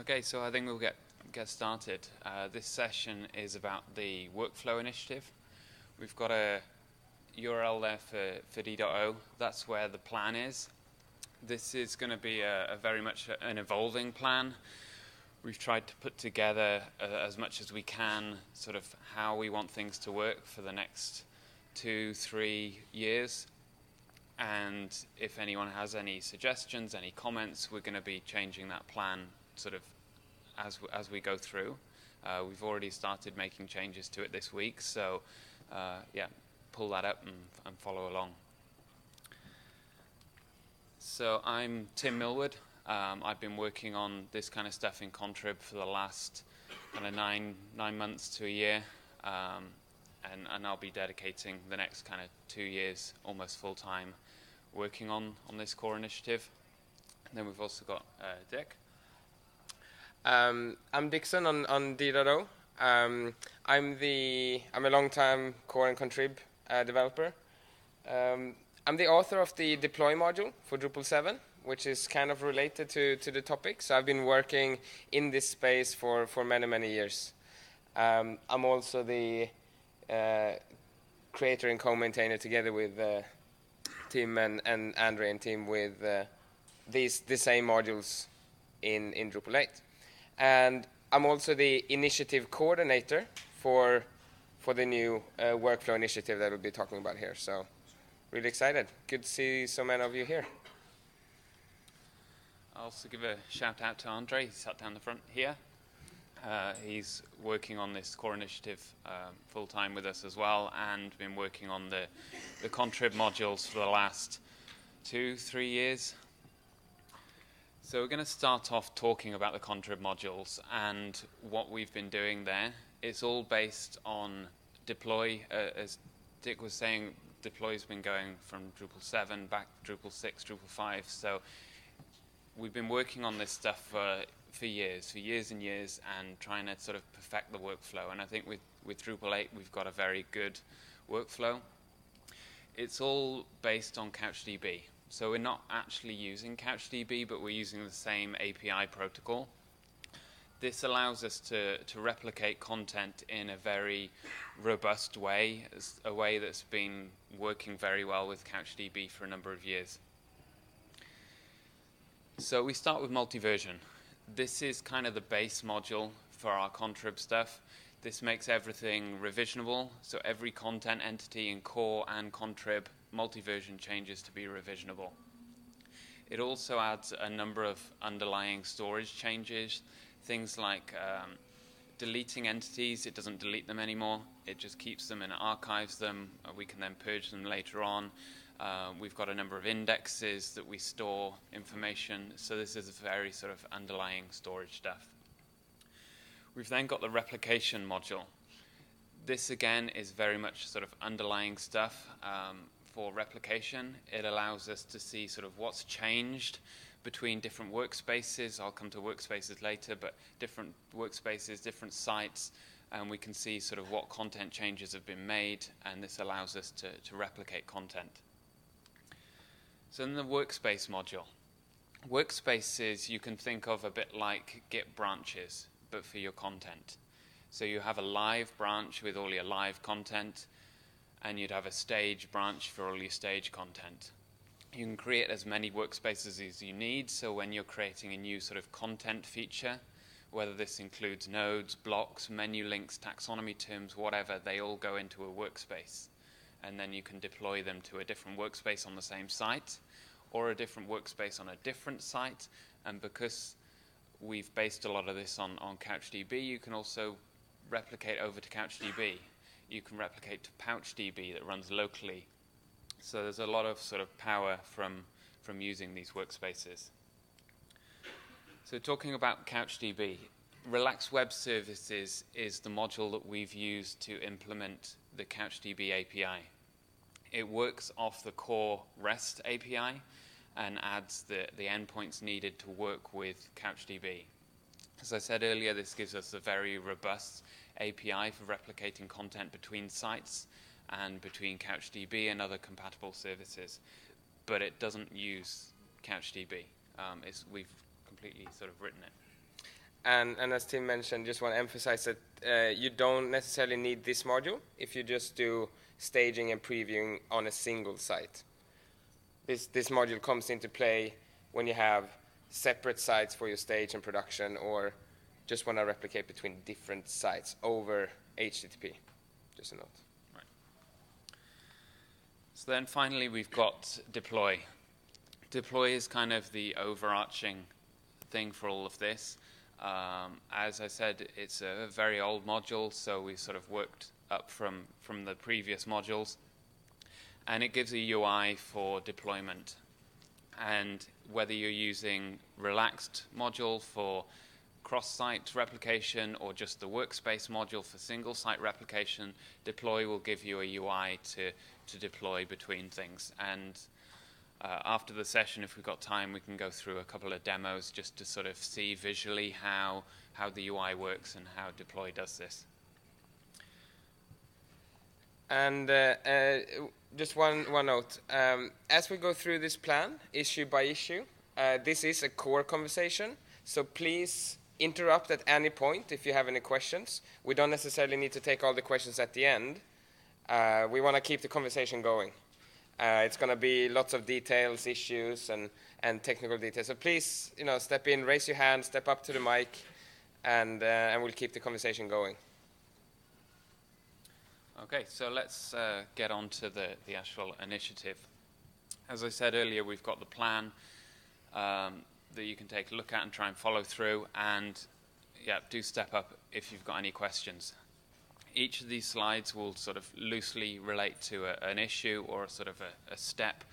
Okay, so I think we'll get get started. Uh, this session is about the workflow initiative. We've got a URL there for, for D.O. That's where the plan is. This is going to be a, a, very much an evolving plan. We've tried to put together uh, as much as we can sort of how we want things to work for the next two, three years. And if anyone has any suggestions, any comments, we're going to be changing that plan sort of as as we go through. Uh, we've already started making changes to it this week, so uh, yeah, pull that up and, and, follow along. So I'm Tim Millwood. Um, I've been working on this kind of stuff in Contrib for the last kind of nine nine months to a year, um, and, and I'll be dedicating the next kind of two years almost full time working on on this core initiative. And then we've also got uh, Dick. Um, I'm Dixon on, on D.O. Um, I'm the I'm a long-time core and contrib uh, developer. Um, I'm the author of the deploy module for Drupal 7, which is kind of related to, to the topic. So I've been working in this space for, for many, many years. Um, I'm also the uh, creator and co-maintainer together with uh, Tim and, and Andre and Tim with uh, these the same modules in, in Drupal 8 and I'm also the initiative coordinator for for the new uh, workflow initiative that we'll be talking about here. So, really excited. Good to see so many of you here. I'll also give a shout out to Andre. He sat down the front here. Uh, he's working on this core initiative uh, full time with us as well, and been working on the the contrib modules for the last two, three years. So we're going to start off talking about the Contrib modules and what we've been doing there. It's all based on deploy. Uh, as Dick was saying, deploy's been going from Drupal 7 back to Drupal 6, Drupal 5. So we've been working on this stuff for for years, for years and years, and trying to sort of perfect the workflow. And I think with with Drupal 8, we've got a very good workflow. It's all based on CouchDB. So we're not actually using CouchDB, but we're using the same API protocol. This allows us to, to replicate content in a very robust way, a way that's been working very well with CouchDB for a number of years. So we start with multi-version. This is kind of the base module for our contrib stuff. This makes everything revisionable, so every content entity in core and contrib multi-version changes to be revisionable. It also adds a number of underlying storage changes, things like um, deleting entities. It doesn't delete them anymore. It just keeps them and archives them. Uh, we can then purge them later on. Uh, we've got a number of indexes that we store information. So this is very sort of underlying storage stuff. We've then got the replication module. This again is very much sort of underlying stuff. Um, for replication. It allows us to see sort of what's changed between different workspaces. I'll come to workspaces later, but different workspaces, different sites, and we can see sort of what content changes have been made, and this allows us to, to replicate content. So in the workspace module, workspaces you can think of a bit like Git branches, but for your content. So you have a live branch with all your live content, and you'd have a stage branch for all your stage content. You can create as many workspaces as you need, so when you're creating a new sort of content feature, whether this includes nodes, blocks, menu links, taxonomy terms, whatever, they all go into a workspace. And then you can deploy them to a different workspace on the same site or a different workspace on a different site. And because we've based a lot of this on, on CouchDB, you can also replicate over to CouchDB you can replicate to PouchDB that runs locally. So there's a lot of sort of power from, from using these workspaces. So talking about CouchDB, Relaxed Web Services is the module that we've used to implement the CouchDB API. It works off the core REST API and adds the, the endpoints needed to work with CouchDB. As I said earlier, this gives us a very robust API for replicating content between sites and between CouchDB and other compatible services, but it doesn't use CouchDB. Um, we've completely sort of written it. And, and as Tim mentioned, just want to emphasize that uh, you don't necessarily need this module if you just do staging and previewing on a single site. This, this module comes into play when you have separate sites for your stage and production or just want to replicate between different sites over HTTP. Just a note. Right. So then finally we've got deploy. Deploy is kind of the overarching thing for all of this. Um, as I said, it's a very old module, so we sort of worked up from, from the previous modules. And it gives a UI for deployment. And whether you're using relaxed module for cross-site replication or just the workspace module for single-site replication, deploy will give you a UI to, to deploy between things. And uh, after the session, if we've got time, we can go through a couple of demos just to sort of see visually how, how the UI works and how deploy does this. And uh, uh, just one, one note. Um, as we go through this plan, issue by issue, uh, this is a core conversation. So please interrupt at any point if you have any questions. We don't necessarily need to take all the questions at the end. Uh, we want to keep the conversation going. Uh, it's going to be lots of details, issues, and, and technical details. So please, you know, step in, raise your hand, step up to the mic, and, uh, and we'll keep the conversation going. Okay, so let's uh, get on to the, the actual initiative. As I said earlier, we've got the plan um, that you can take a look at and try and follow through, and yeah, do step up if you've got any questions. Each of these slides will sort of loosely relate to a, an issue or a sort of a, a step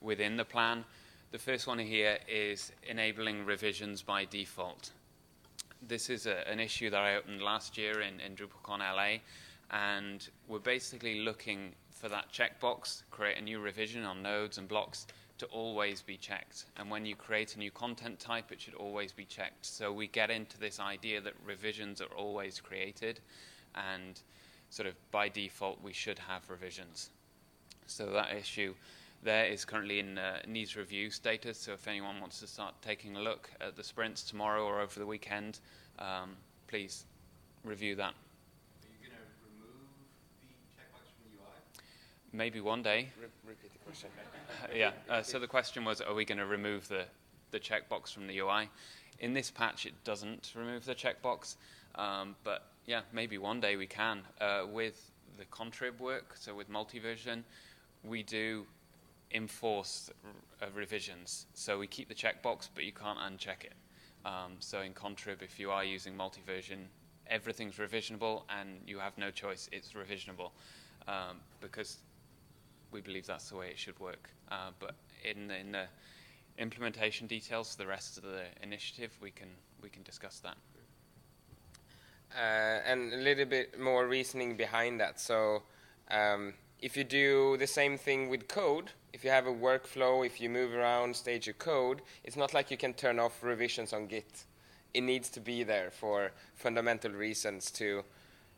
within the plan. The first one here is enabling revisions by default. This is a, an issue that I opened last year in, in DrupalCon LA, and we're basically looking for that checkbox, create a new revision on nodes and blocks to always be checked. And when you create a new content type, it should always be checked. So we get into this idea that revisions are always created and sort of by default we should have revisions. So that issue there is currently in uh, needs review status. So if anyone wants to start taking a look at the sprints tomorrow or over the weekend, um, please review that. Maybe one day. Re repeat the question. yeah. Uh, so the question was, are we going to remove the the checkbox from the UI? In this patch, it doesn't remove the checkbox, um, but yeah, maybe one day we can. Uh, with the contrib work, so with multi-version, we do enforce uh, revisions. So we keep the checkbox, but you can't uncheck it. Um, so in contrib, if you are using multi-version, everything's revisionable, and you have no choice; it's revisionable um, because we believe that's the way it should work. Uh, but in, in the implementation details, for the rest of the initiative, we can we can discuss that. Uh, and a little bit more reasoning behind that. So, um, if you do the same thing with code, if you have a workflow, if you move around, stage your code, it's not like you can turn off revisions on Git. It needs to be there for fundamental reasons to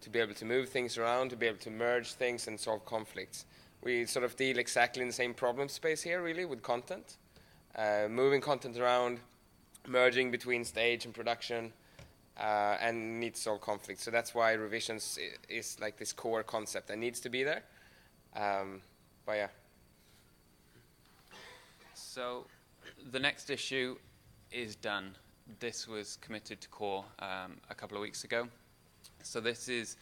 to be able to move things around, to be able to merge things and solve conflicts. We sort of deal exactly in the same problem space here, really, with content, uh, moving content around, merging between stage and production uh, and needs to solve conflicts. So that's why revisions is, like this core concept that needs to be there. Um, but yeah. So the next issue is done. This was committed to core um, a couple of weeks ago. So this is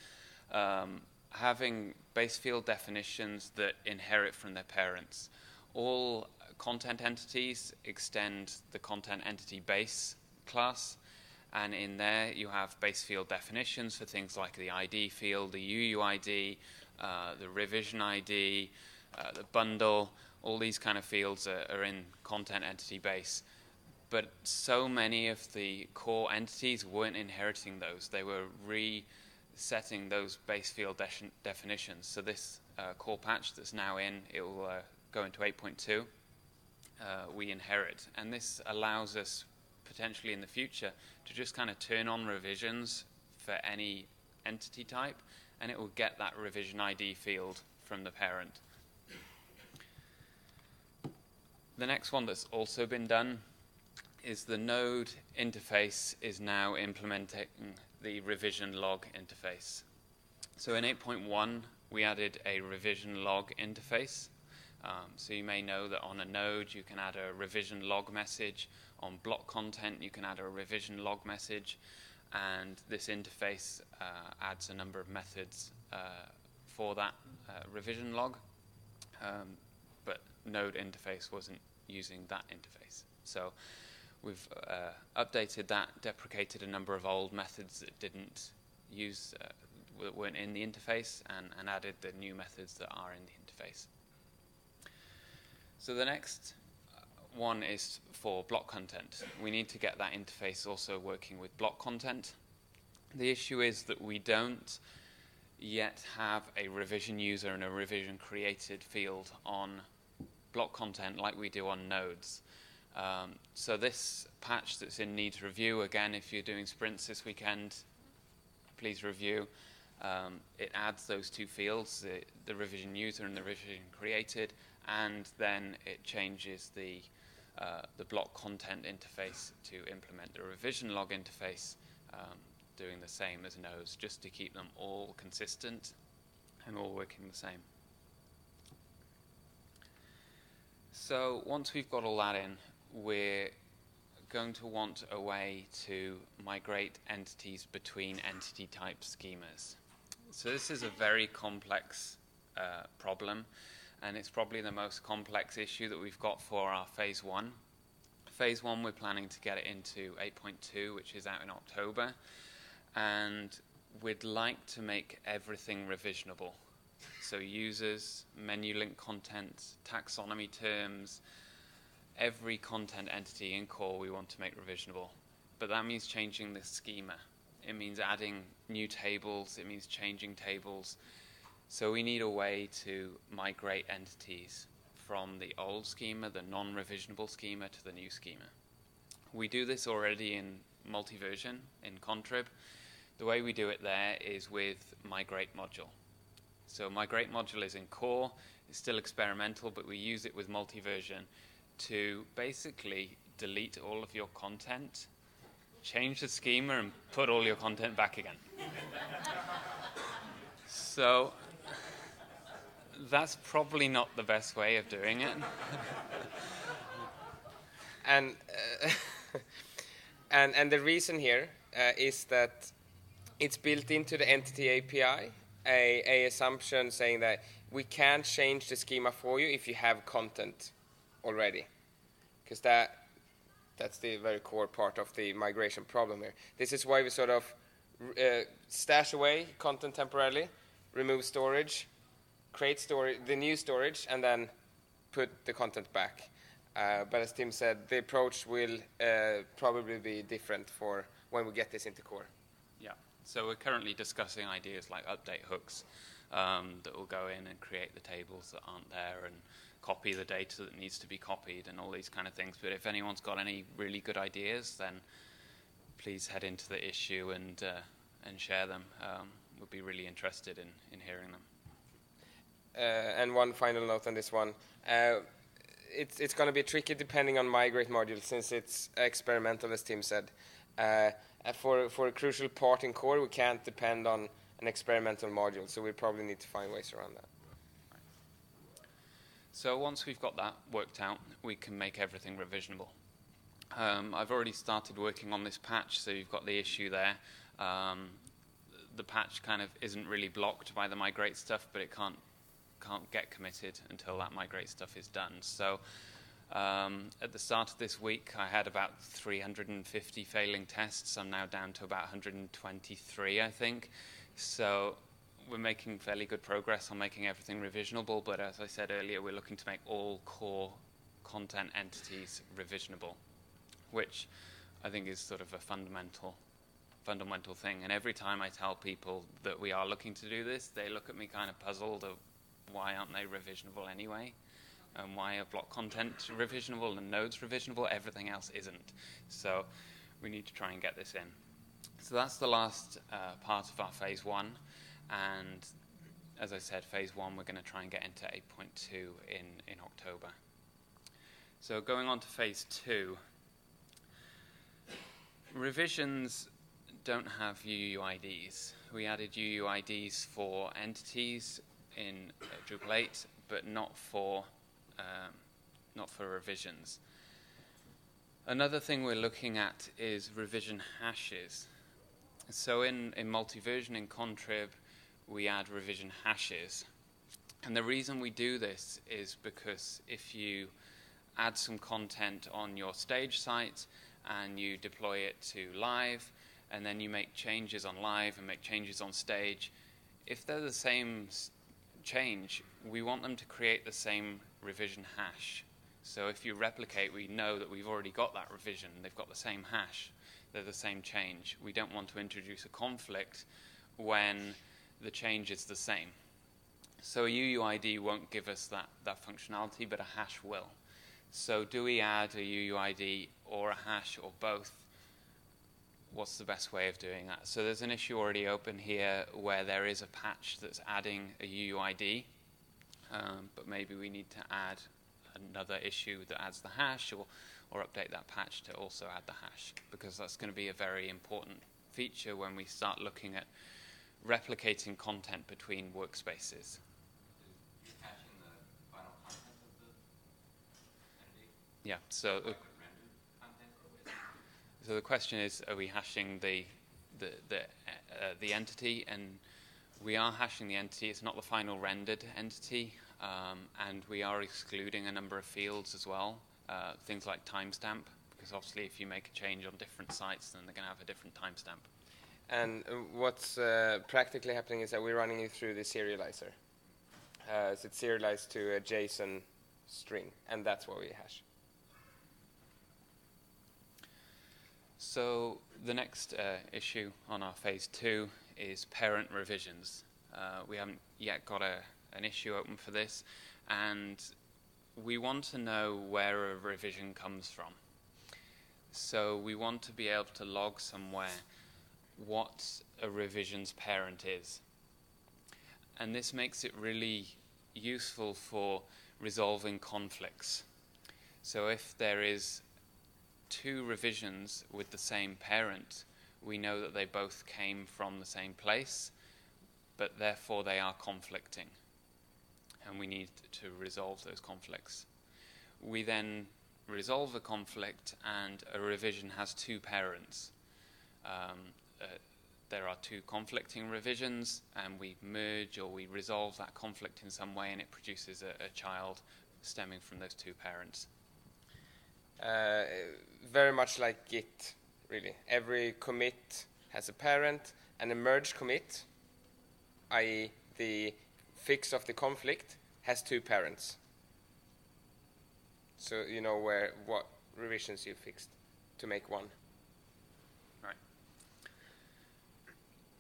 um, having base field definitions that inherit from their parents. All content entities extend the content entity base class and in there you have base field definitions for things like the ID field, the UUID, uh, the revision ID, uh, the bundle, all these kind of fields are, are, in content entity base. But so many of the core entities weren't inheriting those. They were resetting those base field de definitions. So this uh, core patch that's now in, it will uh, go into 8.2. Uh, we inherit. And this allows us potentially in the future to just kind of turn on revisions for any entity type and it will get that revision ID field from the parent. The next one that's also been done is the node interface is now implementing the revision log interface. So in 8.1, we added a revision log interface. Um, so you may know that on a node, you can add a revision log message. On block content, you can add a revision log message. And this interface uh, adds a number of methods uh, for that uh, revision log. Um, but node interface wasn't using that interface. So we've uh, updated that, deprecated a number of old methods that didn't use, uh, weren't in the interface, and, and added the new methods that are in the interface. So the next one is for block content. We need to get that interface also working with block content. The issue is that we don't yet have a revision user and a revision created field on block content like we do on nodes. Um, so this patch that's in needs review, again, if you're doing sprints this weekend, please review. Um, it adds those two fields, the, the, revision user and the revision created, and then it changes the, uh, the block content interface to implement the revision log interface, um, doing the same as nodes, just to keep them all consistent and all working the same. So once we've got all that in, we're going to want a way to migrate entities between entity type schemas. So this is a very complex uh, problem, and it's probably the most complex issue that we've got for our phase one. Phase one, we're planning to get it into 8.2, which is out in October, and we'd like to make everything revisionable. So users, menu link content, taxonomy terms, every content entity in core we want to make revisionable. But that means changing the schema. It means adding new tables, it means changing tables. So we need a way to migrate entities from the old schema, the non-revisionable schema, to the new schema. We do this already in multi-version, in Contrib. The way we do it there is with migrate module. So migrate module is in core, it's still experimental, but we use it with multi-version to basically delete all of your content, change the schema, and put all your content back again. so that's probably not the best way of doing it. and, uh, and, and the reason here uh, is that it's built into the entity API, a, a assumption saying that we can't change the schema for you if you have content already, because that that's the very core part of the migration problem here. This is why we sort of uh, stash away content temporarily, remove storage, create storage, the new storage, and then put the content back. Uh, but as Tim said, the approach will uh, probably be different for when we get this into core. Yeah. So we're currently discussing ideas like update hooks um, that will go in and create the tables that aren't there and copy the data that needs to be copied and all these kind of things. But if anyone's got any really good ideas, then please head into the issue and uh, and share them. Um, we'd be really interested in, in hearing them. Uh, and one final note on this one. Uh, it's it's going to be tricky depending on migrate module since it's experimental, as Tim said. Uh, for for a crucial part in core, we can't depend on an experimental module, so we probably need to find ways around that. So once we've got that worked out, we can make everything revisionable. Um, I've already started working on this patch, so you've got the issue there. Um, the patch kind of isn't really blocked by the migrate stuff, but it can't can't get committed until that migrate stuff is done. So um, at the start of this week, I had about 350 failing tests. I'm now down to about 123, I think. So we're making fairly good progress on making everything revisionable, but as I said earlier, we're looking to make all core content entities revisionable, which I think is sort of a fundamental fundamental thing. And every time I tell people that we are looking to do this, they look at me kind of puzzled of why aren't they revisionable anyway? And why are block content revisionable and nodes revisionable? Everything else isn't. So we need to try and get this in. So that's the last uh, part of our phase one. And as I said, phase one, we're going to try and get into 8.2 in, in October. So going on to phase two, revisions don't have UUIDs. We added UUIDs for entities in uh, Drupal 8, but not for um, not for revisions. Another thing we're looking at is revision hashes. So in, in multi-version in Contrib, we add revision hashes. And the reason we do this is because if you add some content on your stage site and you deploy it to live, and then you make changes on live and make changes on stage, if they're the same change, we want them to create the same revision hash. So if you replicate, we know that we've already got that revision. They've got the same hash. They're the same change. We don't want to introduce a conflict when the change is the same. So a UUID won't give us that, that functionality, but a hash will. So do we add a UUID or a hash or both? What's the best way of doing that? So there's an issue already open here where there is a patch that's adding a UUID, um, but maybe we need to add another issue that adds the hash or, or update that patch to also add the hash because that's going to be a very important feature when we start looking at replicating content between workspaces. Yeah, so uh, so the question is, are we hashing the the the, uh, the entity? And we are hashing the entity. It's not the final rendered entity. Um, and we are excluding a number of fields as well, uh, things like timestamp, because obviously if you make a change on different sites, then they're going to have a different timestamp. And uh, what's uh, practically happening is that we're running it through the serializer. Uh, so it's serialized to a JSON string, and that's what we hash. So the next uh, issue on our phase two is parent revisions. Uh, we haven't yet got a an issue open for this, and we want to know where a revision comes from. So we want to be able to log somewhere what a revision's parent is. And this makes it really useful for resolving conflicts. So if there is two revisions with the same parent, we know that they both came from the same place, but therefore they are conflicting and we need to resolve those conflicts. We then resolve a conflict, and a revision has two parents. Um, uh, there are two conflicting revisions, and we merge or we resolve that conflict in some way, and it produces a, a child stemming from those two parents. Uh, very much like Git, really. Every commit has a parent, and a merge commit, i.e., the fix of the conflict has two parents. So you know where what revisions you fixed to make one. Right.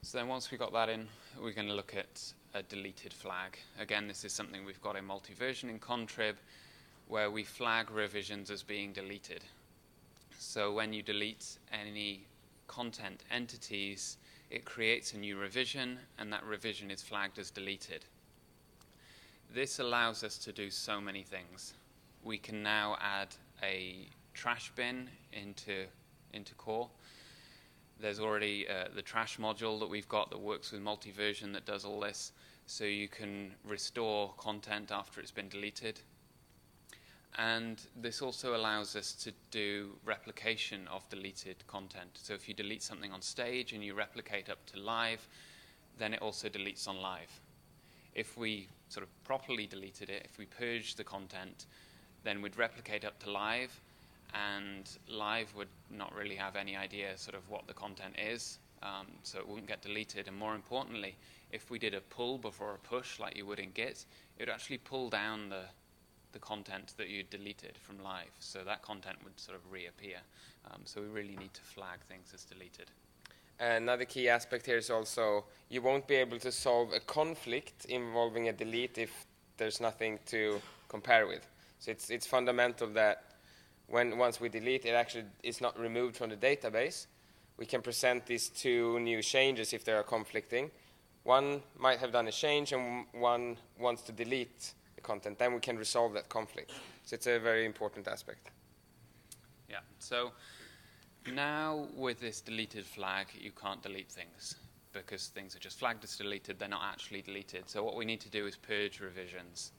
So then once we got that in, we're going to look at a deleted flag. Again, this is something we've got in multi-version in Contrib, where we flag revisions as being deleted. So when you delete any content entities, it creates a new revision, and that revision is flagged as deleted. This allows us to do so many things. We can now add a trash bin into, into core. There's already uh, the trash module that we've got that works with multi-version that does all this. So you can restore content after it's been deleted. And this also allows us to do replication of deleted content. So if you delete something on stage and you replicate up to live, then it also deletes on live. If we sort of properly deleted it, if we purged the content, then we'd replicate up to live, and live would not really have any idea sort of what the content is, um, so it wouldn't get deleted. And more importantly, if we did a pull before a push like you would in Git, it would actually pull down the the content that you deleted from live, so that content would sort of reappear. Um, so we really need to flag things as deleted. Another key aspect here is also you won't be able to solve a conflict involving a delete if there's nothing to compare with. So it's it's fundamental that when once we delete, it actually is not removed from the database. We can present these two new changes if they are conflicting. One might have done a change and one wants to delete the content. Then we can resolve that conflict. So it's a very important aspect. Yeah. So Now, with this deleted flag, you can't delete things because things are just flagged as deleted, they're not actually deleted. So what we need to do is purge revisions.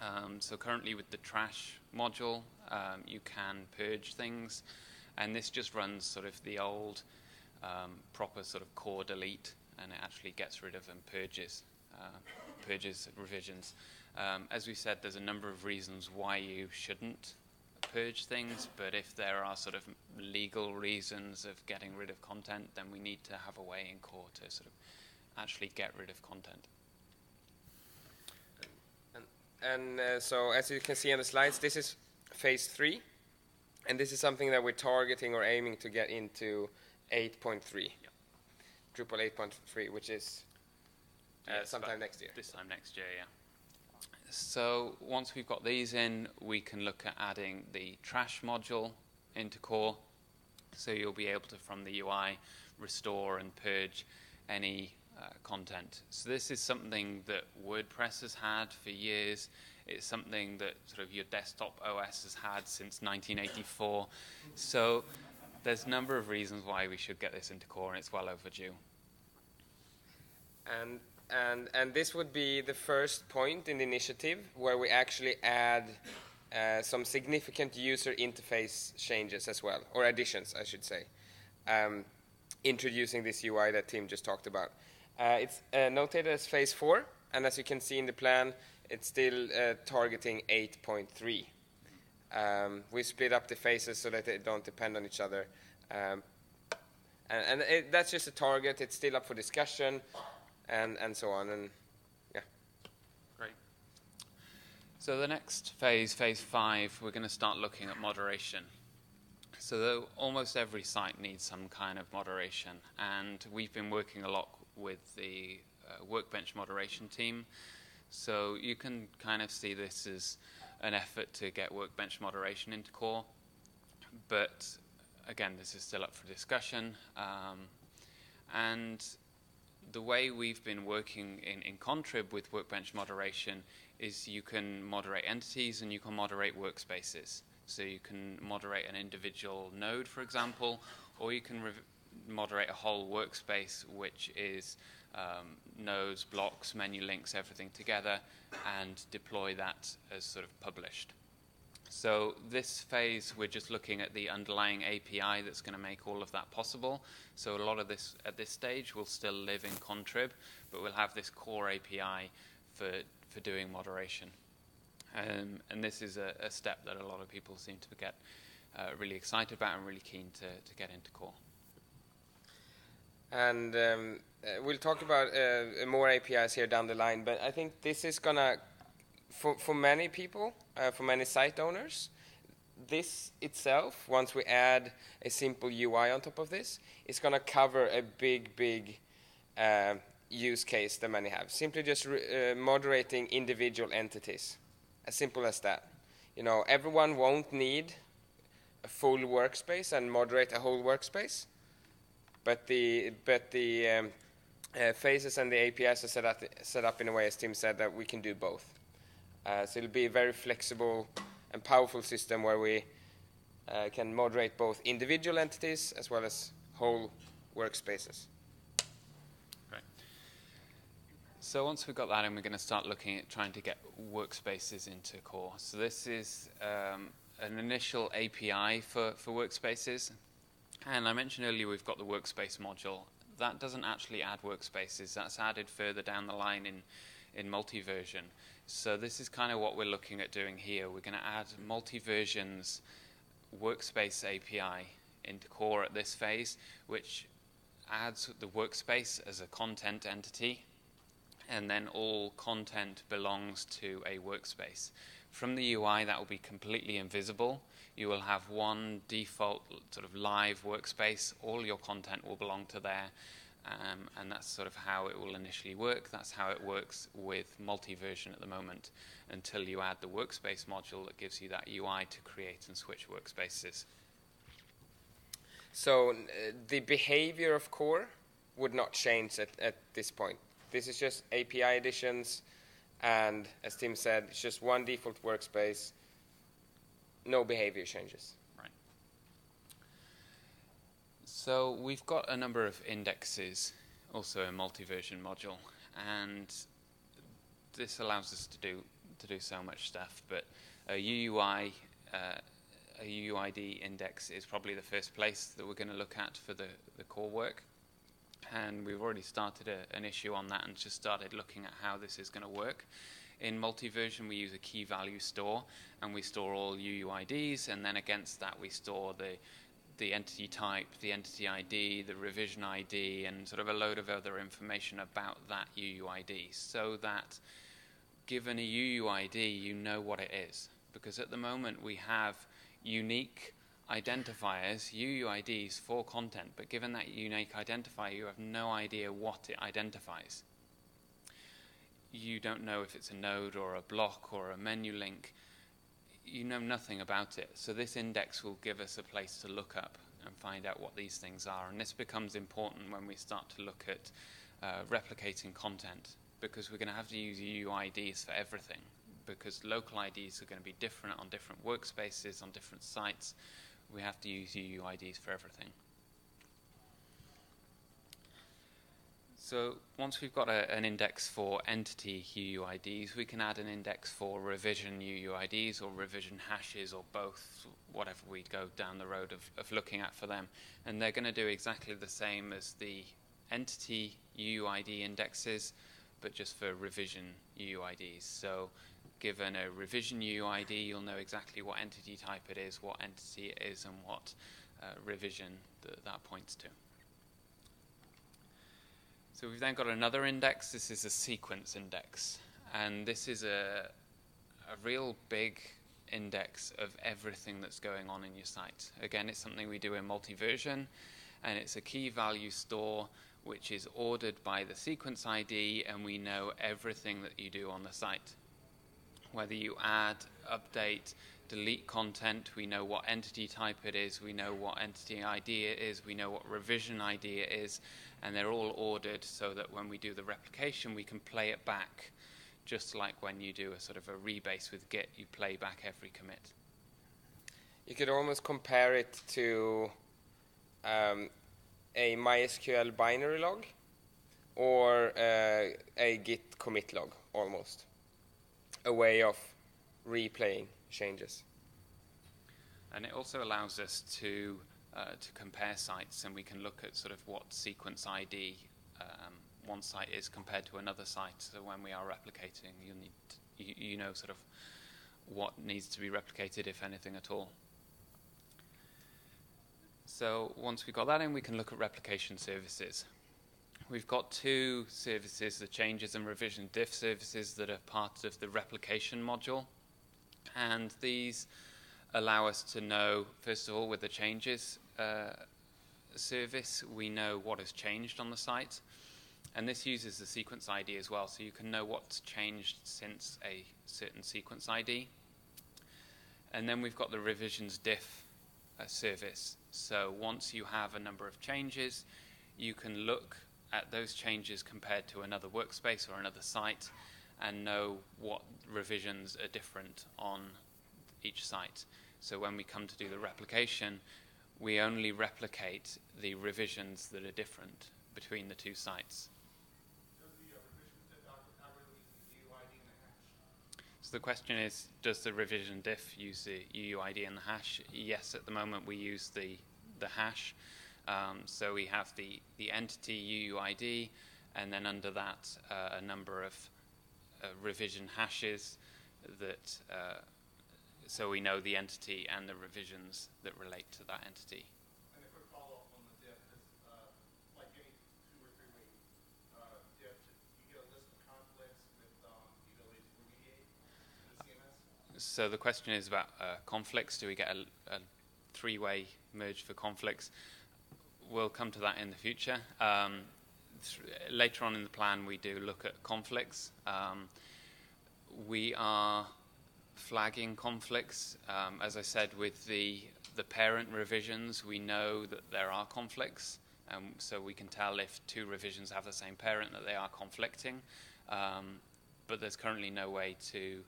Um, so currently with the trash module, um, you can purge things, and this just runs sort of the old um, proper sort of core delete, and it actually gets rid of and purges, uh, purges revisions. Um, as we said, there's a number of reasons why you shouldn't purge things, but if there are sort of legal reasons of getting rid of content, then we need to have a way in core to sort of actually get rid of content. And, and uh, so, as you can see on the slides, this is phase three, and this is something that we're targeting or aiming to get into 8.3, Yeah. Drupal 8.3, which is uh, Yeah, sometime next year. This time next year, yeah. So once we've got these in, we can look at adding the trash module into core. So you'll be able to, from the UI, restore and purge any uh, content. So this is something that WordPress has had for years. It's something that sort of your desktop OS has had since 1984. So there's a number of reasons why we should get this into core, and it's well overdue. And and and this would be the first point in the initiative where we actually add uh, some significant user interface changes as well, or additions, I should say, um, introducing this UI that Tim just talked about. Uh, it's uh, notated as phase four, and as you can see in the plan, it's still uh, targeting 8.3. Um, we split up the phases so that they don't depend on each other. Um, and and it, that's just a target. It's still up for discussion and and so on. And yeah. Great. So the next phase, phase five, we're going to start looking at moderation. So almost every site needs some kind of moderation, and we've been working a lot with the uh, Workbench moderation team. So you can kind of see this as an effort to get Workbench moderation into core, but again, this is still up for discussion. Um, and the way we've been working in, in Contrib with Workbench moderation is you can moderate entities and you can moderate workspaces. So you can moderate an individual node, for example, or you can moderate a whole workspace, which is um, nodes, blocks, menu links, everything together, and deploy that as sort of published. So this phase, we're just looking at the underlying API that's going to make all of that possible. So a lot of this at this stage will still live in Contrib, but we'll have this core API for for doing moderation. Um, and this is a, a, step that a lot of people seem to get uh, really excited about and really keen to, to get into core. And um, uh, we'll talk about uh, more APIs here down the line, but I think this is gonna, for, for many people, uh, for many site owners, this itself, once we add a simple UI on top of this, is gonna cover a big, big uh, use case that many have. Simply just uh, moderating individual entities, as simple as that. You know, everyone won't need a full workspace and moderate a whole workspace but the but the um, uh, phases and the APIs are set up set up in a way, as Tim said, that we can do both. Uh, so it'll be a very flexible and powerful system where we uh, can moderate both individual entities as well as whole workspaces. So once we've got that in, we're going to start looking at trying to get workspaces into core. So this is um, an initial API for, for workspaces. And I mentioned earlier we've got the workspace module. That doesn't actually add workspaces. That's added further down the line in, in multi-version. So this is kind of what we're looking at doing here. We're going to add multi-versions workspace API into core at this phase, which adds the workspace as a content entity, and then all content belongs to a workspace. From the UI, that will be completely invisible you will have one default sort of live workspace. All your content will belong to there. Um, and that's sort of how it will initially work. That's how it works with multi-version at the moment until you add the workspace module that gives you that UI to create and switch workspaces. So uh, the behavior of core would not change at, at this point. This is just API additions, and as Tim said, it's just one default workspace no behavior changes. Right. So we've got a number of indexes, also a multi-version module, and this allows us to do to do so much stuff. But a UUI, uh, a UUID index is probably the first place that we're going to look at for the, the core work. And we've already started a, an issue on that and just started looking at how this is going to work. In multi-version, we use a key value store, and we store all UUIDs, and then against that we store the the entity type, the entity ID, the revision ID, and sort of a load of other information about that UUID, so that given a UUID, you know what it is. Because at the moment we have unique identifiers, UUIDs for content, but given that unique identifier, you have no idea what it identifies. You don't know if it's a node or a block or a menu link. You know nothing about it. So this index will give us a place to look up and find out what these things are. And this becomes important when we start to look at uh, replicating content because we're going to have to use UIDs for everything because local IDs are going to be different on different workspaces, on different sites. We have to use UUIDs for everything. So once we've got a, an index for entity UUIDs, we can add an index for revision UUIDs or revision hashes or both, whatever we go down the road of, of looking at for them. And they're going to do exactly the same as the entity UUID indexes, but just for revision UUIDs. So given a revision UUID, you'll know exactly what entity type it is, what entity it is, and what uh, revision th that points to. So we've then got another index. This is a sequence index. And this is a, a real big index of everything that's going on in your site. Again, it's something we do in multi-version, and it's a key value store which is ordered by the sequence ID, and we know everything that you do on the site. Whether you add, update, delete content, we know what entity type it is, we know what entity ID it is, we know what revision ID it is, and they're all ordered so that when we do the replication, we can play it back, just like when you do a sort of a rebase with Git, you play back every commit. You could almost compare it to um, a MySQL binary log or uh, a Git commit log, almost. A way of replaying changes. And it also allows us to uh, to compare sites, and we can look at sort of what sequence ID um, one site is compared to another site. So when we are replicating, you need to, you, you know sort of what needs to be replicated, if anything at all. So once we've got that in, we can look at replication services. We've got two services, the changes and revision diff services that are part of the replication module. And these allow us to know, first of all, with the changes uh, service, we know what has changed on the site. And this uses the sequence ID as well, so you can know what's changed since a certain sequence ID. And then we've got the revisions diff uh, service. So once you have a number of changes, you can look at those changes compared to another workspace or another site and know what revisions are different on each site. So when we come to do the replication, we only replicate the revisions that are different between the two sites. So the question is, does the revision diff use the UUID and the hash? Yes, at the moment we use the, the hash. Um, so we have the, the entity UUID, and then under that uh, a number of uh, revision hashes that uh, so we know the entity and the revisions that relate to that entity. And a quick follow-up on the diff is, uh, like any two or three-way uh, diff, you get a list of conflicts with um, the ability to remediate in the CMS? So the question is about uh, conflicts. Do we get a, a three-way merge for conflicts? We'll come to that in the future. Um, later on in the plan, we do look at conflicts. Um, we are flagging conflicts. Um, as I said, with the, the parent revisions, we know that there are conflicts. Um, so we can tell if two revisions have the same parent that they are conflicting. Um, but there's currently no way to,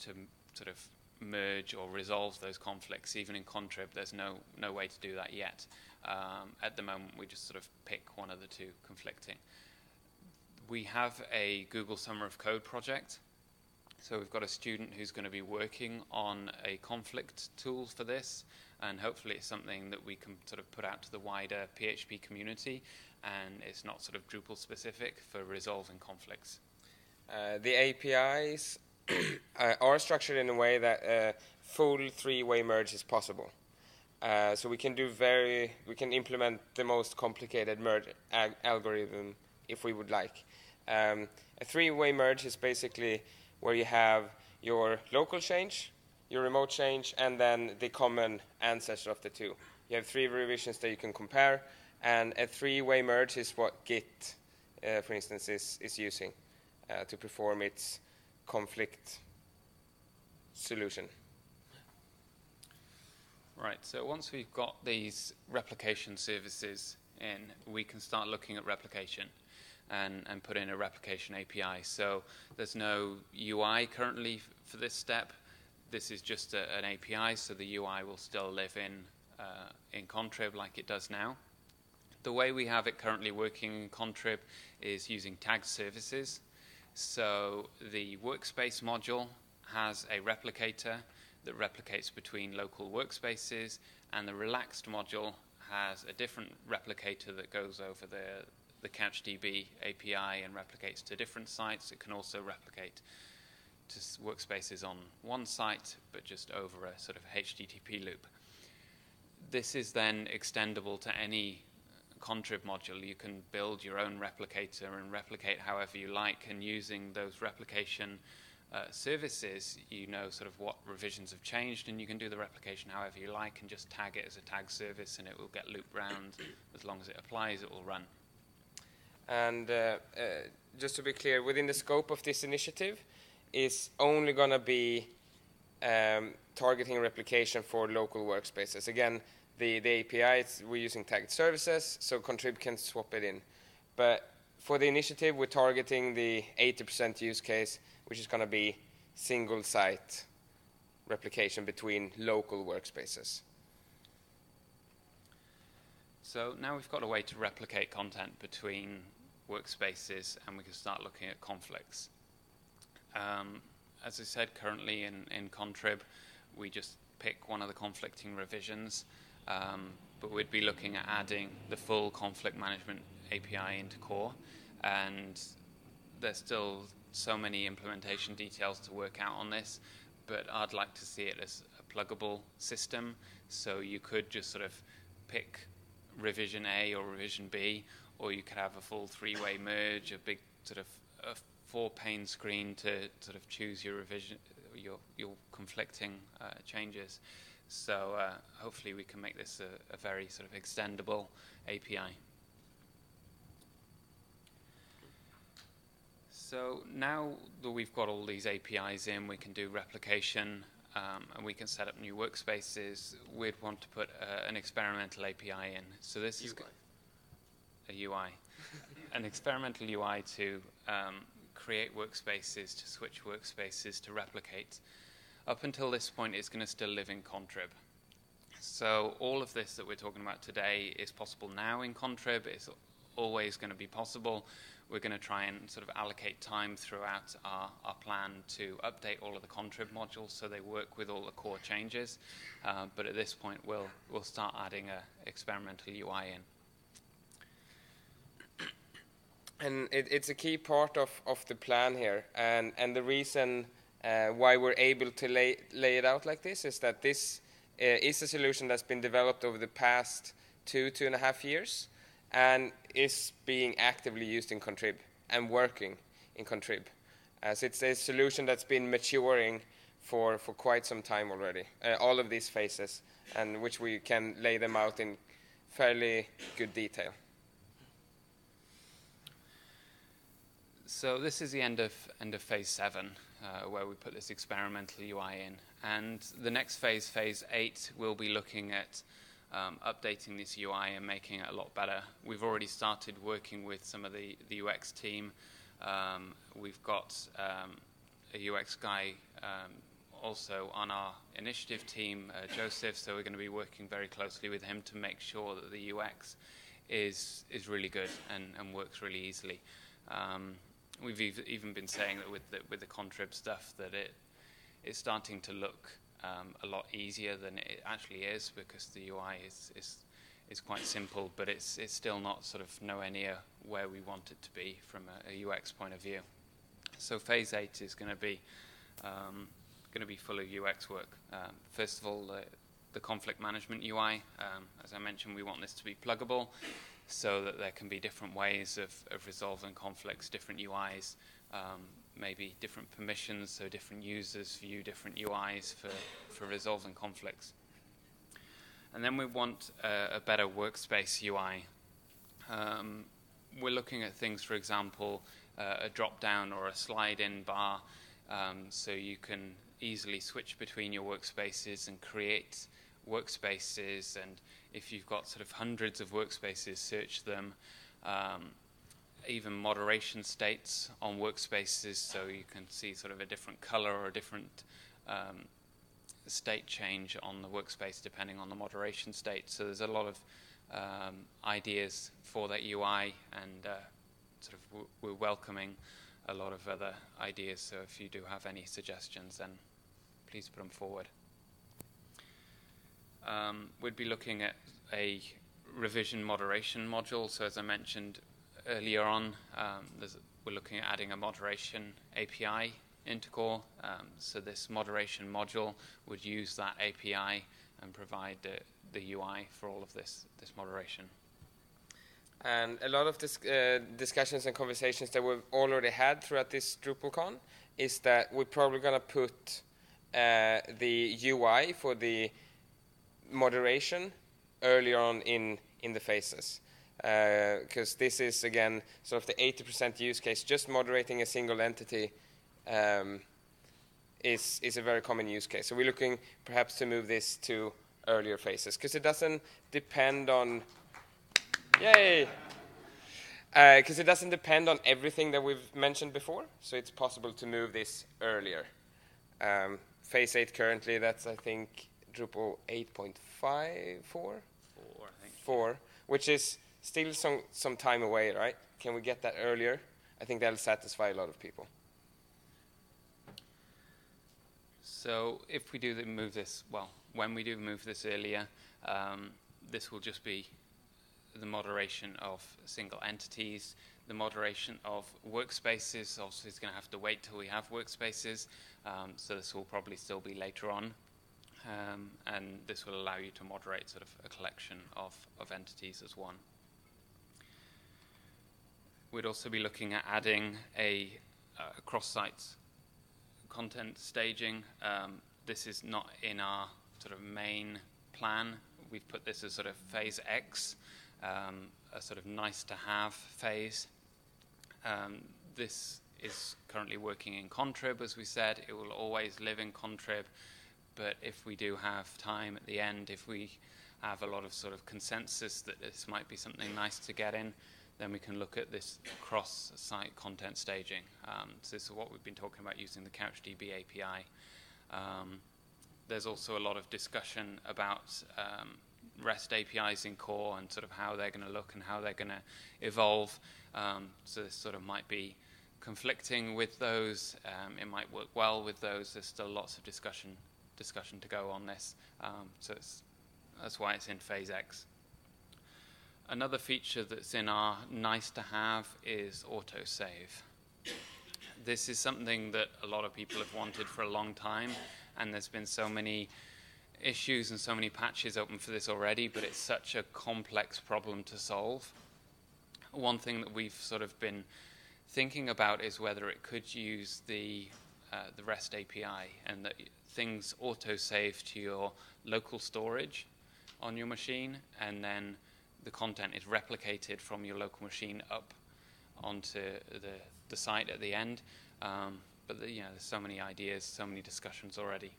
to sort of merge or resolve those conflicts. Even in Contrib, there's no, no way to do that yet. Um, at the moment, we just sort of pick one of the two conflicting. We have a Google Summer of Code project. So we've got a student who's going to be working on a conflict tool for this, and hopefully it's something that we can sort of put out to the wider PHP community, and it's not sort of Drupal specific for resolving conflicts. Uh, the APIs uh, are structured in a way that uh, full three-way merge is possible. Uh, so we can do very, we can implement the most complicated merge algorithm if we would like. Um, a three-way merge is basically where you have your local change, your remote change, and then the common ancestor of the two. You have three revisions that you can compare, and a three-way merge is what Git, uh, for instance, is, is using uh, to perform its conflict solution. Right, so once we've got these replication services in, we can start looking at replication and, and put in a replication API. So there's no UI currently for this step. This is just a, an API, so the UI will still live in, uh, in Contrib like it does now. The way we have it currently working in Contrib is using tagged services. So the workspace module has a replicator that replicates between local workspaces, and the relaxed module has a different replicator that goes over the, the CouchDB API and replicates to different sites. It can also replicate to workspaces on one site, but just over a sort of HTTP loop. This is then extendable to any contrib module. You can build your own replicator and replicate however you like, and using those replication uh, services, you know sort of what revisions have changed, and you can do the replication however you like, and just tag it as a tag service, and it will get looped round. As long as it applies, it will run. And uh, uh, just to be clear, within the scope of this initiative, is only going to be um, targeting replication for local workspaces. Again, the, the API, we're using tagged services, so Contrib can swap it in. But for the initiative, we're targeting the 80% use case, which is going to be single site replication between local workspaces. So now we've got a way to replicate content between workspaces and we can start looking at conflicts. Um, as I said, currently in, in Contrib, we just pick one of the conflicting revisions, um, but we'd be looking at adding the full conflict management API into core, and there's still so many implementation details to work out on this, but I'd like to see it as a pluggable system, so you could just sort of pick revision A or revision B, or you could have a full three-way merge, a big sort of a four-pane screen to sort of choose your revision, your your conflicting uh, changes. So uh, hopefully we can make this a, a very sort of extendable API. So now that we've got all these APIs in, we can do replication um, and we can set up new workspaces. We'd want to put uh, an experimental API in. So this is a UI, an experimental UI to um, create workspaces, to switch workspaces, to replicate. Up until this point, it's going to still live in Contrib. So all of this that we're talking about today is possible now in Contrib. It's always going to be possible. We're going to try and sort of allocate time throughout our, our plan to update all of the Contrib modules so they work with all the core changes. Uh, but at this point, we'll, we'll start adding an experimental UI in and it, it's a key part of, of the plan here. And, and the reason uh, why we're able to lay, lay it out like this is that this uh, is a solution that's been developed over the past two, two and a half years, and is being actively used in Contrib and working in Contrib. As it's a solution that's been maturing for, for quite some time already, uh, all of these phases, and which we can lay them out in fairly good detail. So this is the end of end of phase seven, uh, where we put this experimental UI in, and the next phase, phase eight, we'll be looking at um, updating this UI and making it a lot better. We've already started working with some of the the UX team. Um, we've got um, a UX guy um, also on our initiative team, uh, Joseph. So we're going to be working very closely with him to make sure that the UX is is really good and, and works really easily. Um, we've even been saying that with the, with the contrib stuff that it is starting to look um, a lot easier than it actually is because the UI is, is is quite simple, but it's it's still not sort of nowhere near where we want it to be from a, a UX point of view. So phase eight is going to be um, going to be full of UX work. Um, first of all, the, the conflict management UI. Um, as I mentioned, we want this to be pluggable so that there can be different ways of, of resolving conflicts, different UIs, um, maybe different permissions, so different users view different UIs for, for resolving conflicts. And then we want a, a better workspace UI. Um, we're looking at things, for example, uh, a drop down or a slide in bar, um, so you can easily switch between your workspaces and create workspaces. And if you've got sort of hundreds of workspaces, search them. Um, even moderation states on workspaces, so you can see sort of a different color or a different um, state change on the workspace depending on the moderation state. So there's a lot of um, ideas for that UI, and uh, sort of w- we're welcoming a lot of other ideas. So if you do have any suggestions, then please put them forward. Um, we'd be looking at a revision moderation module. So as I mentioned earlier on, um, we're looking at adding a moderation API into core. Um, so this moderation module would use that API and provide the, the UI for all of this, this moderation. And a lot of this, uh, discussions and conversations that we've already had throughout this DrupalCon is that we're probably going to put uh, the UI for the moderation earlier on in, in the phases. Because uh, this is, again, sort of the 80% use case. Just moderating a single entity um, is, is a very common use case. So we're looking perhaps to move this to earlier phases because it doesn't depend on, yay! Because uh, it doesn't depend on everything that we've mentioned before, so it's possible to move this earlier. Um, phase 8 currently, that's I think Drupal 8.5, 4? 4, I think. 4, which is still some, some time away, right? Can we get that earlier? I think that'll satisfy a lot of people. So if we do move this, well, when we do move this earlier, um, this will just be the moderation of single entities, the moderation of workspaces. Obviously, it's going to have to wait till we have workspaces, um, so this will probably still be later on. Um, and this will allow you to moderate sort of a collection of, of entities as one. We'd also be looking at adding a, a cross-site content staging. Um, this is not in our sort of main plan. We've put this as sort of phase X, um, a sort of nice to have phase. Um, this is currently working in Contrib, as we said. It will always live in Contrib, but if we do have time at the end, if we have a lot of sort of consensus that this might be something nice to get in, then we can look at this cross-site content staging. Um, so this is what we've been talking about using the CouchDB API. Um, there's also a lot of discussion about um, REST APIs in core and sort of how they're going to look and how they're going to evolve. Um, so this sort of might be conflicting with those. Um, it might work well with those. There's still lots of discussion discussion to go on this. Um, so that's why it's in phase X. Another feature that's in our nice to have is autosave. This is something that a lot of people have wanted for a long time, and there's been so many issues and so many patches open for this already, but it's such a complex problem to solve. One thing that we've sort of been thinking about is whether it could use the uh, the REST API and that things autosave to your local storage on your machine, and then the content is replicated from your local machine up onto the, the site at the end. Um, but the, you know, there's so many ideas, so many discussions already.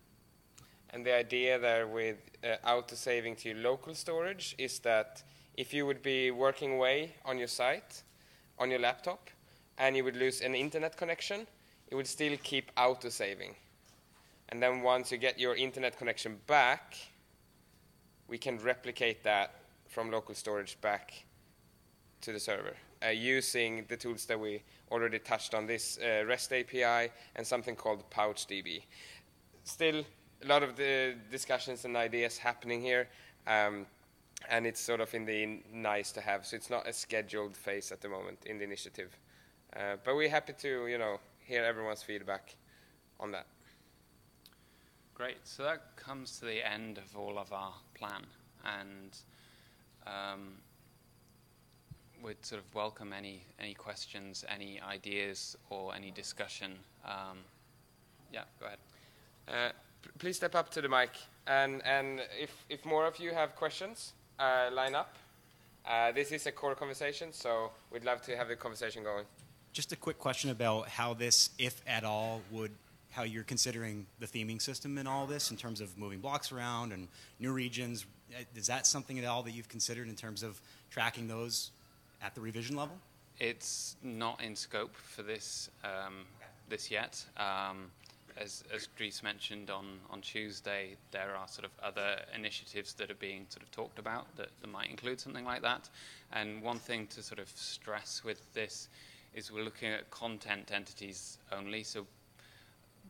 And the idea there with uh, auto saving to your local storage is that if you would be working away on your site, on your laptop, and you would lose an internet connection, it would still keep auto saving. And then once you get your internet connection back, we can replicate that from local storage back to the server uh, using the tools that we already touched on this uh, REST API and something called PouchDB. Still, a lot of the discussions and ideas happening here, um, and it's sort of in the nice to have. So it's not a scheduled phase at the moment in the initiative, uh, but we're happy to you know hear everyone's feedback on that. Great. So that comes to the end of all of our plan, and um, we'd sort of welcome any any questions, any ideas, or any discussion. Um, yeah, go ahead. Uh, p- please step up to the mic, and and if if more of you have questions, uh, line up. Uh, this is a core conversation, so we'd love to have the conversation going. Just a quick question about how this, if at all, would how you're considering the theming system in all this in terms of moving blocks around and new regions. Uh, Is that something at all that you've considered in terms of tracking those at the revision level? It's not in scope for this um, this yet. Um, as, as Dries mentioned on, on Tuesday, there are sort of other initiatives that are being sort of talked about that, that might include something like that. And one thing to sort of stress with this is we're looking at content entities only. So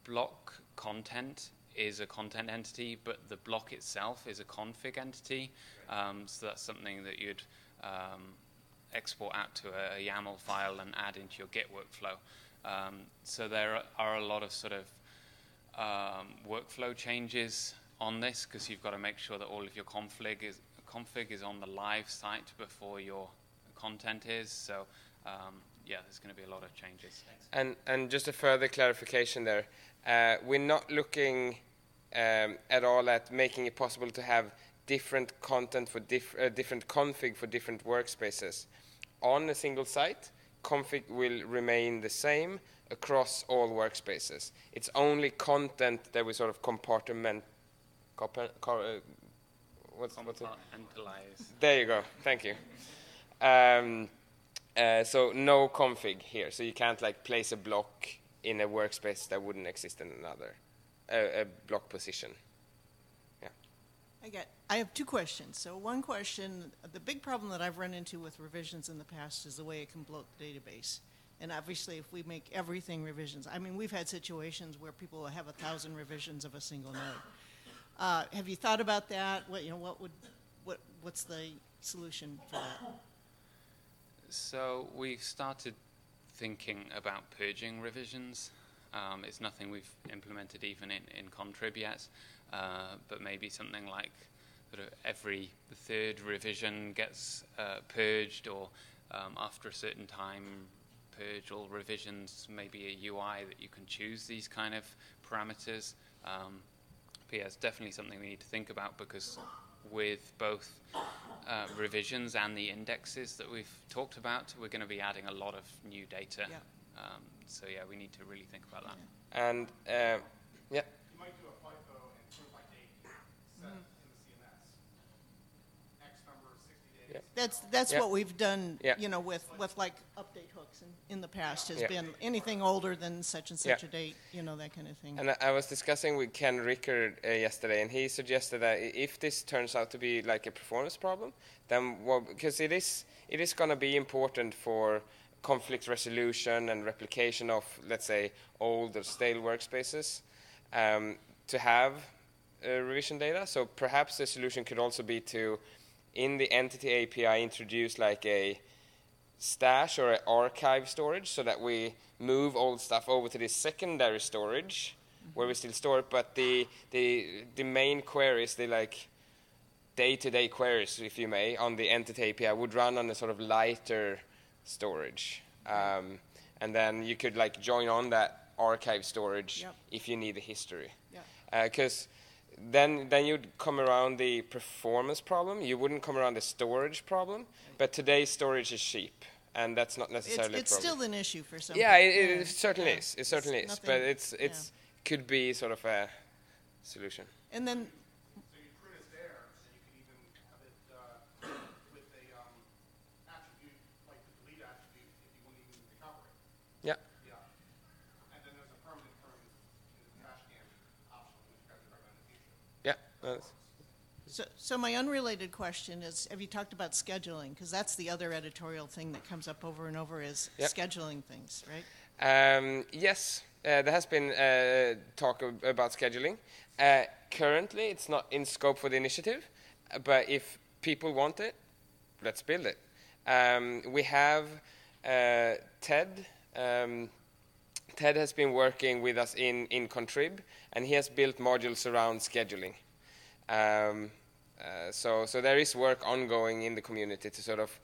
block content is a content entity, but the block itself is a config entity. Um, so that's something that you'd um, export out to a, a YAML file and add into your Git workflow. Um, so there are, a lot of sort of um, workflow changes on this because you've got to make sure that all of your config is config is on the live site before your content is. So um, yeah, there's going to be a lot of changes. And and just a further clarification there, uh, we're not looking um, at all at making it possible to have different content for diff- uh, different config for different workspaces on a single site. Config will remain the same across all workspaces. It's only content that we sort of compartment. Compa- co- uh, what's, what's it? Compartmentalize. There you go. Thank you. Um, uh, so no config here. So you can't like place a block in a workspace that wouldn't exist in another, uh, a block position. Yeah. I get. I have two questions. So one question: the big problem that I've run into with revisions in the past is the way it can bloat the database. And obviously, if we make everything revisions, I mean, we've had situations where people have a thousand revisions of a single node. Uh, have you thought about that? What you know? What would what What's the solution for that? So we've started thinking about purging revisions. Um, it's nothing we've implemented even in, in Contrib yet, uh, but maybe something like sort of every third revision gets uh, purged, or um, after a certain time, purge all revisions. Maybe a UI that you can choose these kind of parameters. Um, but yeah, it's definitely something we need to think about because with both uh, revisions and the indexes that we've talked about, we're going to be adding a lot of new data. Yeah. Um, so yeah, we need to really think about that. And uh, yeah, You might do a FIFO and sort by date set in the CMS. X number, sixty days. Yeah. That's that's Yeah. what we've done. Yeah. You know, with with like update hooks in, in the past has Yeah. been anything older than such and such Yeah. a date. You know that kind of thing. and I- I was discussing with Ken Rickard uh, yesterday, and he suggested that i- if this turns out to be like a performance problem, then well, because it is it is going to be important for conflict resolution and replication of, let's say, old or stale workspaces, um, to have uh, revision data. So perhaps the solution could also be to, in the entity API, introduce like a stash or an archive storage so that we move old stuff over to this secondary storage where we still store it, but the, the, the main queries, the like day-to-day queries, if you may, on the entity API would run on a sort of lighter storage. Um, and then you could like join on that archive storage Yep. if you need the history. Because then, then you'd come around the performance problem. You wouldn't come around the storage problem. But today storage is cheap, and that's not necessarily it's problem. still an issue for some. yeah, it, it, it certainly yeah. is. It certainly It's is. But nothing- it's it's could be sort of a solution. And then So you print it there, and you can even have it, uh, with a, um, attribute, like the delete attribute, if you wouldn't even recover it. Yeah. Yeah. And then there's a permanent term in the trash can option. So, so my unrelated question is, have you talked about scheduling? Because that's the other editorial thing that comes up over and over is Yep. scheduling things, right? Um, yes, uh, there has been uh, talk ab- about scheduling. Uh, currently, it's not in scope for the initiative, but if people want it, let's build it. Um, we have uh, Ted. Um, Ted has been working with us in, in Contrib, and he has built modules around scheduling. Um, uh, so, so there is work ongoing in the community to sort of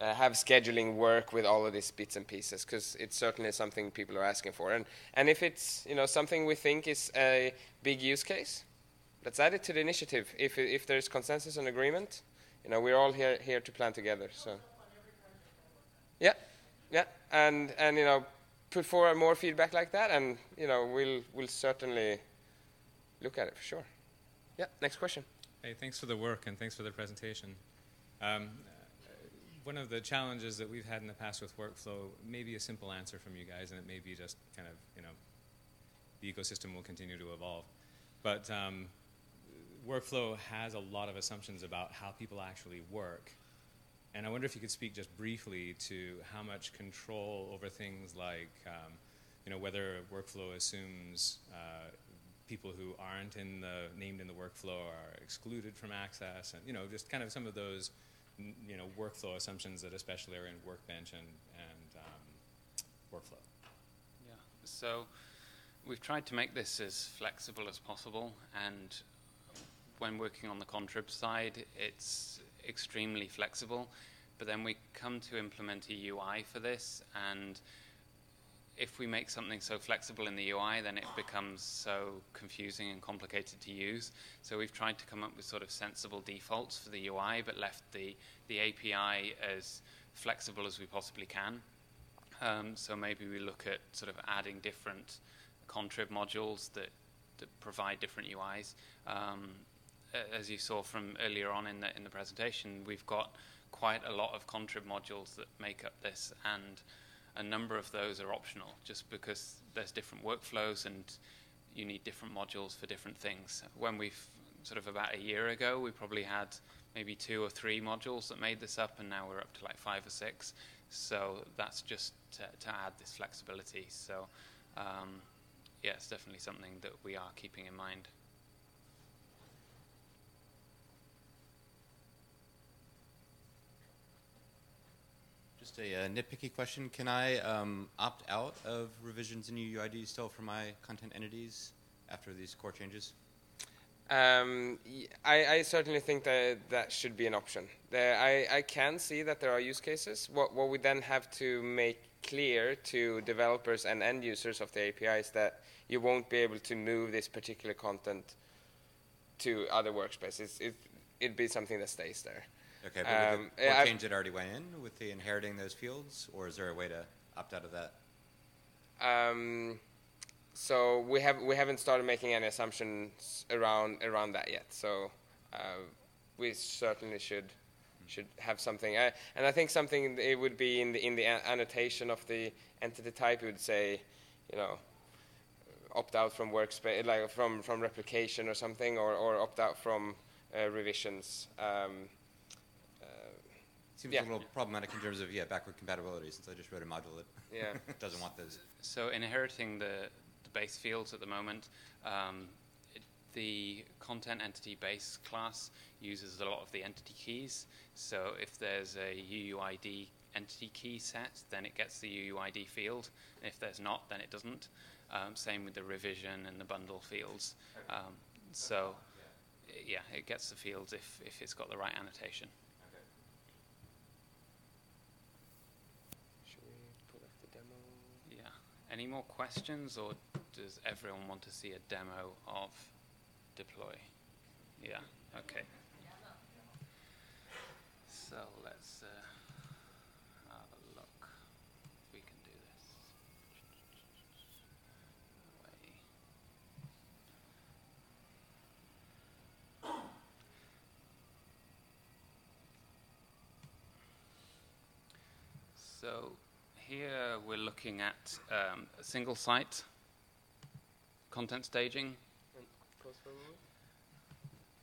uh, have scheduling work with all of these bits and pieces because it's certainly something people are asking for. And and if it's you know something we think is a big use case, let's add it to the initiative. If if there's consensus and agreement, you know we're all here here to plan together. So. Yeah, yeah, and and you know put forward more feedback like that, and you know we'll we'll certainly look at it for sure. Yeah. Next question. Hey, thanks for the work and thanks for the presentation. Um, one of the challenges that we've had in the past with workflow may be a simple answer from you guys, and it may be just kind of, you know, the ecosystem will continue to evolve. But um, workflow has a lot of assumptions about how people actually work. And I wonder if you could speak just briefly to how much control over things like, um, you know, whether workflow assumes uh, people who aren't in the named in the workflow are excluded from access, and you know, just kind of some of those, you know, workflow assumptions that especially are in Workbench and and um, workflow. Yeah. So we've tried to make this as flexible as possible, and when working on the contrib side, it's extremely flexible. But then we come to implement a UI for this, and if we make something so flexible in the UI, then it becomes so confusing and complicated to use. So we've tried to come up with sort of sensible defaults for the UI, but left the, the API as flexible as we possibly can. Um, so maybe we look at sort of adding different contrib modules that, that provide different UIs. Um, as you saw from earlier on in the in the presentation, we've got quite a lot of contrib modules that make up this, and a number of those are optional, just because there's different workflows and you need different modules for different things. When we've sort of about a year ago, we probably had maybe two or three modules that made this up, and now we're up to like five or six. So that's just to, to add this flexibility. So um, yeah, it's definitely something that we are keeping in mind. Just a uh, nitpicky question. Can I um, opt out of revisions in UUID still for my content entities after these core changes? Um, I, I certainly think that that should be an option. There, I, I can see that there are use cases. What, what we then have to make clear to developers and end users of the API is that you won't be able to move this particular content to other workspaces. It, it'd be something that stays there. Okay, but Um, the change that already went in with the inheriting those fields, or is there a way to opt out of that? Um, so we have we haven't started making any assumptions around around that yet. So uh, we certainly should should have something. Uh, and I think something it would be in the in the annotation of the entity type. It would say, you know, opt out from workspace, like from from replication or something, or or opt out from uh, revisions. Um, Seems Yeah. a little problematic in terms of yeah backward compatibility since I just wrote a module that Yeah. doesn't want those. So inheriting the, the base fields at the moment, um, it, the content entity base class uses a lot of the entity keys. So if there's a UUID entity key set, then it gets the UUID field. If there's not, then it doesn't. Um, same with the revision and the bundle fields. Um, so yeah, it gets the fields if, if it's got the right annotation. should we pull up the demo? Yeah. Any more questions, or does everyone want to see a demo of deploy? Yeah. Okay. So let's uh, have a look. If we can do this. Away. So here we're looking at um, a single site content staging. Pause for a moment.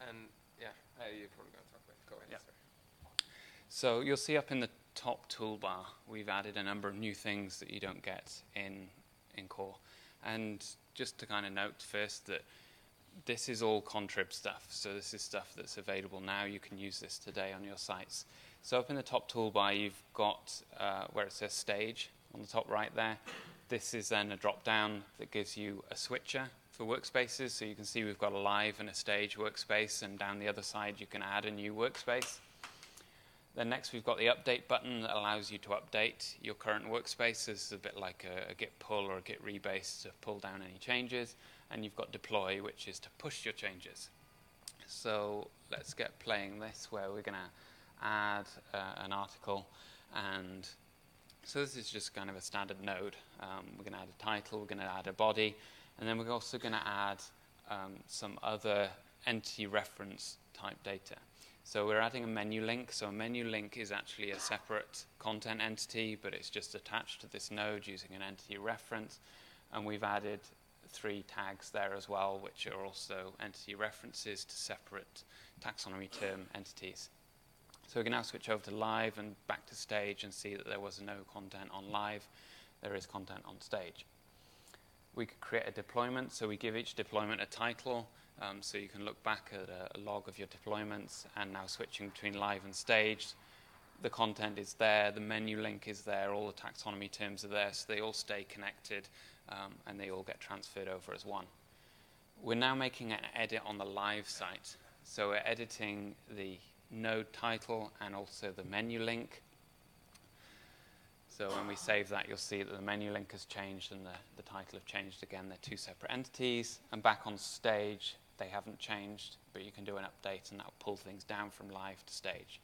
And yeah, uh, you're probably going to talk about it. Go ahead. Yeah. So you'll see up in the top toolbar, we've added a number of new things that you don't get in in Core. And just to kind of note first that this is all contrib stuff. So this is stuff that's available now. You can use this today on your sites. So up in the top toolbar, you've got uh, where it says stage on the top right there. This is then a drop down that gives you a switcher for workspaces. So you can see we've got a live and a stage workspace, and down the other side, you can add a new workspace. Then next, we've got the update button that allows you to update your current workspace. This is a bit like a, a git pull or a git rebase to pull down any changes. And you've got deploy, which is to push your changes. So let's get playing this, where we're going to add uh, an article. And so this is just kind of a standard node. Um, we're going to add a title, we're going to add a body, and then we're also going to add um, some other entity reference type data. So we're adding a menu link. So a menu link is actually a separate content entity, but it's just attached to this node using an entity reference. And we've added three tags there as well, which are also entity references to separate taxonomy term entities. So we can now switch over to live and back to stage and see that there was no content on live. There is content on stage. We could create a deployment, so we give each deployment a title um, so you can look back at a, a, log of your deployments and now switching between live and staged. The content is there, the menu link is there, all the taxonomy terms are there, so they all stay connected um, and they all get transferred over as one. We're now making an edit on the live site. So we're editing the node title and also the menu link. So when we save that, you'll see that the menu link has changed and the, the title have changed again. They're two separate entities. And back on stage, they haven't changed, but you can do an update and that'll pull things down from live to stage.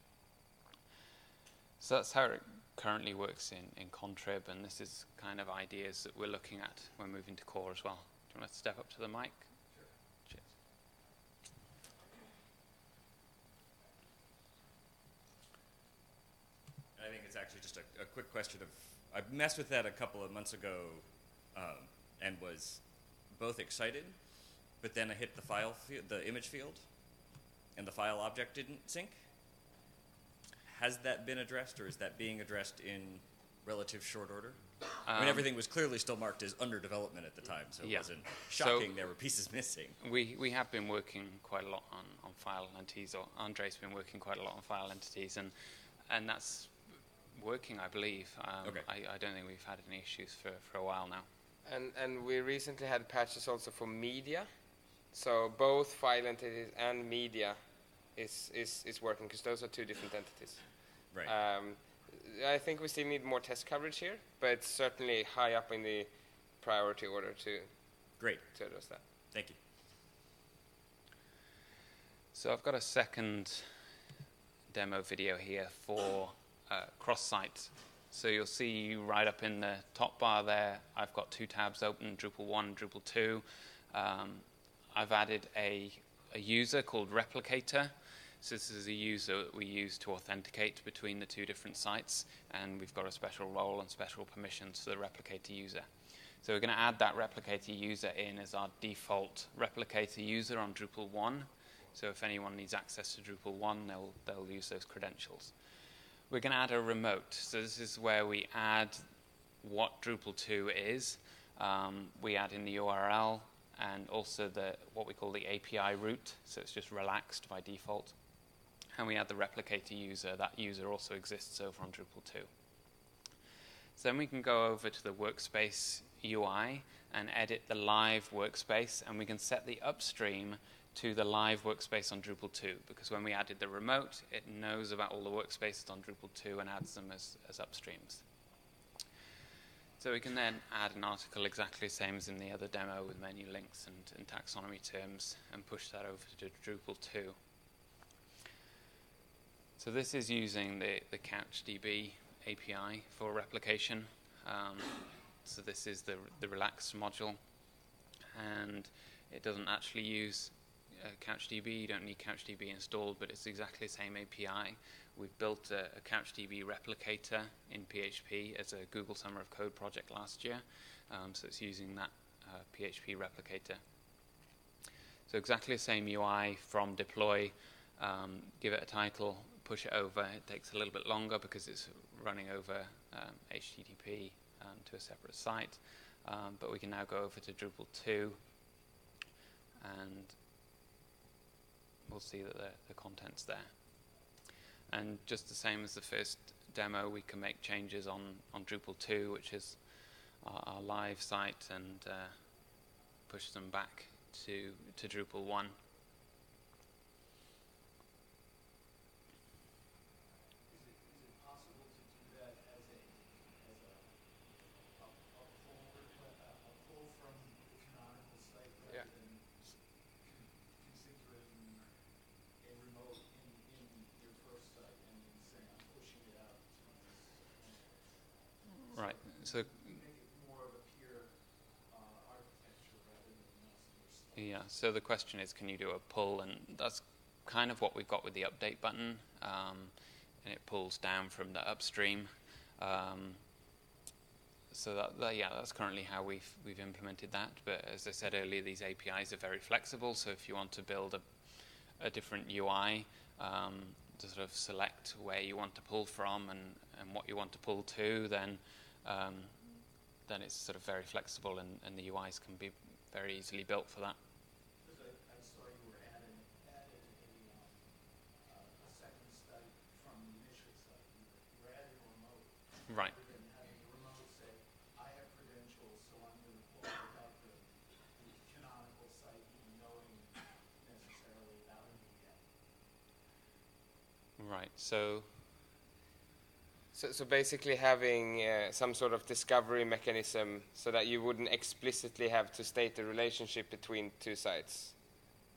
So that's how it currently works in, in Contrib, and this is kind of ideas that we're looking at when moving to core as well. Do you want to step up to the mic? Sure. Cheers. I think it's actually just a, a, quick question of I messed with that a couple of months ago um, and was both excited but then I hit the file, the image field, and the file object didn't sync. Has that been addressed, or is that being addressed in relative short order? I mean, um, everything was clearly still marked as under development at the time, so yeah. it wasn't shocking so there were pieces missing. We, we have been working quite a lot on, on file entities, or Andre's been working quite a lot on file entities, and, and that's working, I believe. Um, okay. I, I don't think we've had any issues for, for a while now. And, and we recently had patches also for media, so both file entities and media is, is, is working because those are two different entities. Right. Um, I think we still need more test coverage here, but it's certainly high up in the priority order to great to address that. Thank you. So I've got a second demo video here for uh, cross-site. So you'll see right up in the top bar there, I've got two tabs open, Drupal 1, Drupal 2. Um, I've added a, a user called Replicator. So this is a user that we use to authenticate between the two different sites, and we've got a special role and special permissions for the replicator user. So we're going to add that replicator user in as our default replicator user on Drupal 1. So if anyone needs access to Drupal 1, they'll, they'll use those credentials. We're going to add a remote. So this is where we add what Drupal 2 is. Um, we add in the URL, and also the what we call the API route, so it's just relaxed by default. And we add the replicator user. That user also exists over on Drupal 2. So then we can go over to the workspace UI and edit the live workspace, and we can set the upstream to the live workspace on Drupal 2 because when we added the remote, it knows about all the workspaces on Drupal 2 and adds them as, as upstreams. So we can then add an article exactly the same as in the other demo with menu links and, and taxonomy terms and push that over to Drupal 2. So this is using the, the CouchDB API for replication. Um, so this is the, the relaxed module. And it doesn't actually use uh, CouchDB. You don't need CouchDB installed, but it's exactly the same API. We've built a, a CouchDB replicator in PHP as a Google Summer of Code project last year. Um, so it's using that uh, PHP replicator. So exactly the same UI from deploy, um, give it a title, push it over. It takes a little bit longer because it's running over um, HTTP um, to a separate site. Um, but we can now go over to Drupal 2 and we'll see that the, the content's there. And just the same as the first demo, we can make changes on, on Drupal 2, which is our, our live site, and uh, push them back to, to Drupal 1. So yeah so the question is can you do a pull? And that's kind of what we've got with the update button um, and it pulls down from the upstream. Um, so that, that, yeah that's currently how we've we've implemented that. But as I said earlier these APIs are very flexible. So if you want to build a, a different UI um, to sort of select where you want to pull from and, and what you want to pull to then um, then it's sort of very flexible and, and the UIs can be very easily built for that. Right. Right. So so, so basically having uh, some sort of discovery mechanism so that you wouldn't explicitly have to state the relationship between two sites.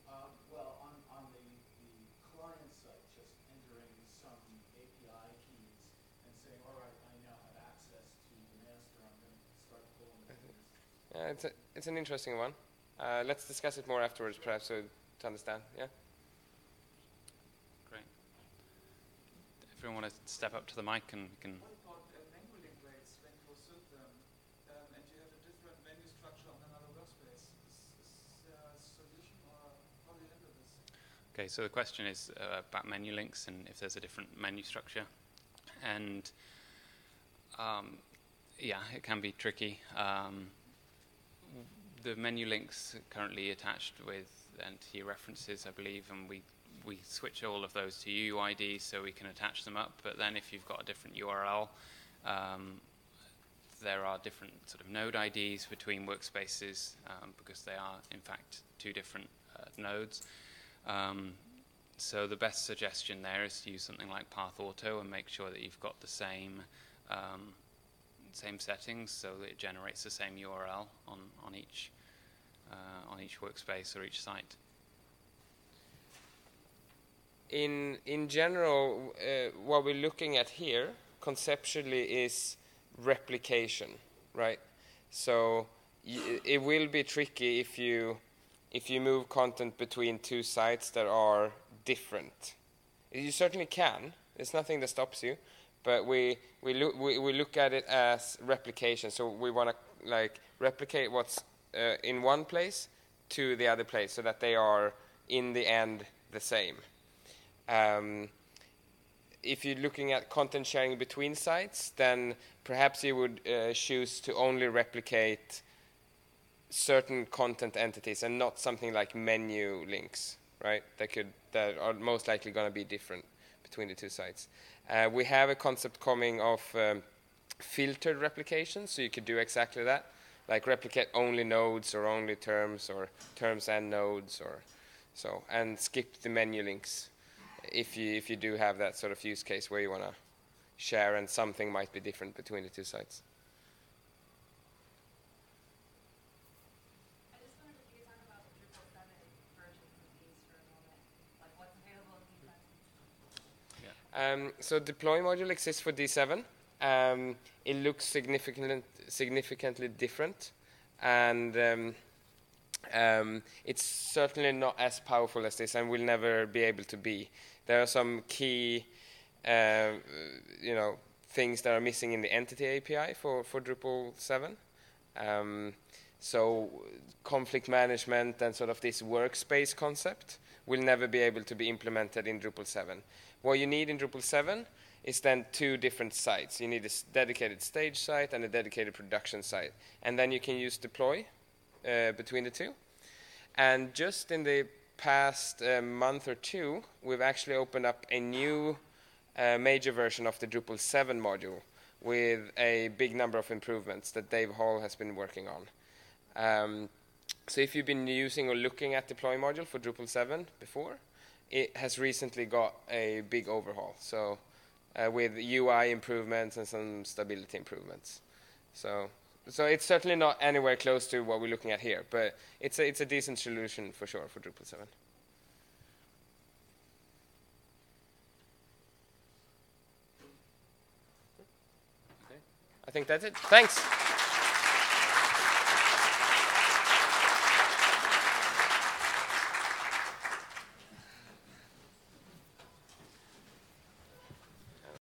Um, well, on, on the, the client side, just entering some API keys and saying, all right, I now have access to the master, I'm going to start pulling Yeah, it's, a, it's an interesting one. Uh, let's discuss it more afterwards, perhaps, so to understand. Yeah. Everyone want to step up to the mic and we can. Uh, menu link rates when you assert them um, and you have a different menu structure on another workspace? Is, is there a solution or how do you handle this? Okay, so the question is uh, about menu links and if there's a different menu structure. And um, yeah, it can be tricky. Um, the menu links currently attached with entity references, I believe, and we we switch all of those to UUID so we can attach them up. But then if you've got a different URL, um, there are different sort of node IDs between workspaces um, because they are in fact two different uh, nodes. Um, so the best suggestion there is to use something like Path Auto and make sure that you've got the same um, same settings so that it generates the same URL on on each uh, on each workspace or each site in in general, uh, what we're looking at here conceptually is replication, right? So it will be tricky if you if you move content between two sites that are different. You certainly can. There's nothing that stops you, but we we look we, we look at it as replication. So we want to like replicate what's uh, in one place to the other place, so that they are in the end the same. Um, if you're looking at content sharing between sites, then perhaps you would uh, choose to only replicate certain content entities and not something like menu links, right? That could that are most likely going to be different between the two sites. Uh, we have a concept coming of um, filtered replication, so you could do exactly that, like replicate only nodes or only terms or terms and nodes or so, and skip the menu links if you if you do have that sort of use case where you want to share and something might be different between the two sites. Um, so deploy module exists for D7. Um, it looks significant, significantly different, and um, um, it's certainly not as powerful as this, and will never be able to be there are some key, uh, you know, things that are missing in the entity API for, for Drupal 7. Um, So conflict management and sort of this workspace concept will never be able to be implemented in Drupal 7. What you need in Drupal 7 is then two different sites. You need a dedicated stage site and a dedicated production site. And then you can use deploy uh, between the two. And just in the past uh, month or two, we've actually opened up a new uh, major version of the Drupal 7 module with a big number of improvements that Dave Hall has been working on. Um, so if you've been using or looking at deploy module for Drupal 7 before, it has recently got a big overhaul. So uh, with UI improvements and some stability improvements. So so it's certainly not anywhere close to what we're looking at here, but it's a, it's a decent solution for sure for Drupal 7. I think that's it. Thanks.